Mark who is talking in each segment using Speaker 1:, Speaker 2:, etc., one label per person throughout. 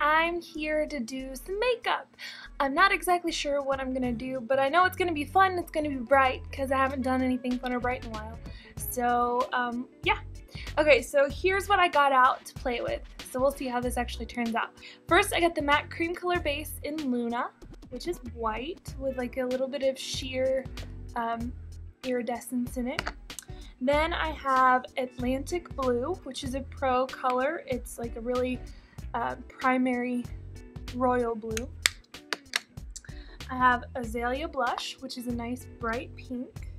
Speaker 1: I'm here to do some makeup. I'm not exactly sure what I'm gonna do, but I know it's gonna be fun, it's gonna be bright, because I haven't done anything fun or bright in a while. So, um, yeah. Okay, so here's what I got out to play with. So we'll see how this actually turns out. First, I got the matte cream color base in Luna, which is white with like a little bit of sheer um, iridescence in it. Then I have Atlantic Blue, which is a pro color. It's like a really uh, primary royal blue. I have Azalea Blush, which is a nice bright pink.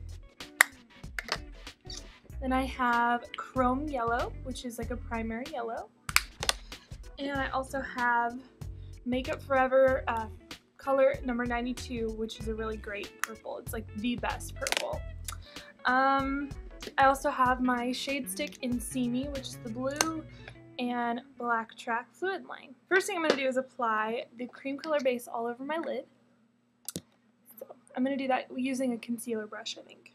Speaker 1: Then I have Chrome Yellow, which is like a primary yellow. And I also have Makeup Forever uh, color number 92, which is a really great purple. It's like the best purple. Um, I also have my shade stick in See Me, which is the blue and black track fluid line. First thing I'm going to do is apply the cream color base all over my lid. So I'm going to do that using a concealer brush, I think.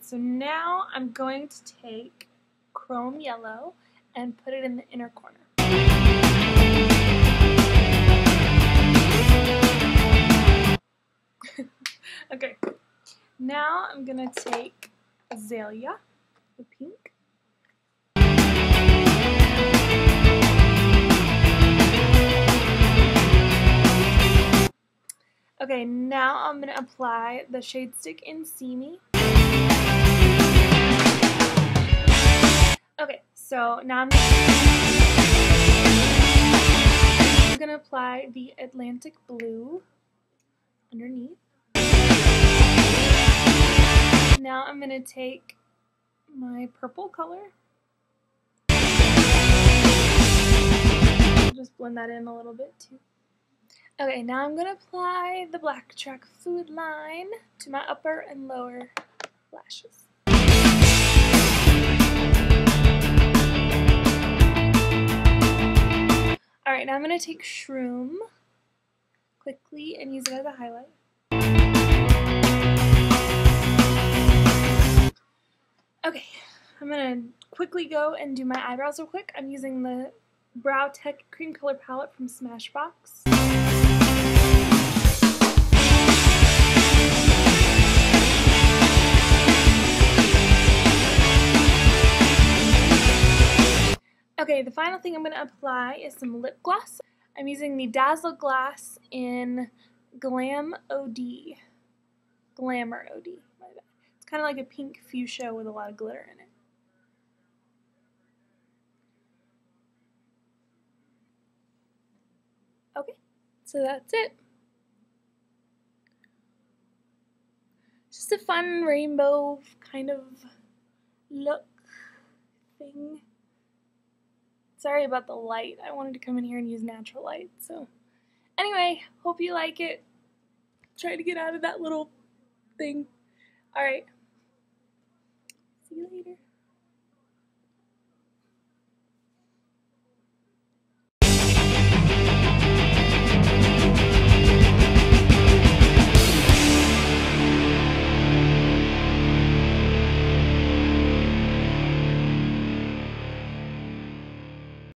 Speaker 1: So now I'm going to take chrome yellow and put it in the inner corner. okay, now I'm gonna take Azalea, the pink. Okay, now I'm gonna apply the shade stick in See Me. Okay, so now I'm gonna apply the Atlantic Blue underneath. Now I'm gonna take my purple color. Just blend that in a little bit too. Okay, now I'm gonna apply the black track fluid line to my upper and lower lashes. Alright, now I'm going to take Shroom quickly and use it as a highlight. I'm going to quickly go and do my eyebrows real quick. I'm using the Brow Tech Cream Color Palette from Smashbox. Okay, the final thing I'm going to apply is some lip gloss. I'm using the Dazzle Glass in Glam OD. Glamour OD, It's kind of like a pink fuchsia with a lot of glitter in it. Okay, so that's it. Just a fun rainbow kind of look thing. Sorry about the light. I wanted to come in here and use natural light. So anyway, hope you like it. Try to get out of that little thing. All right. See you later.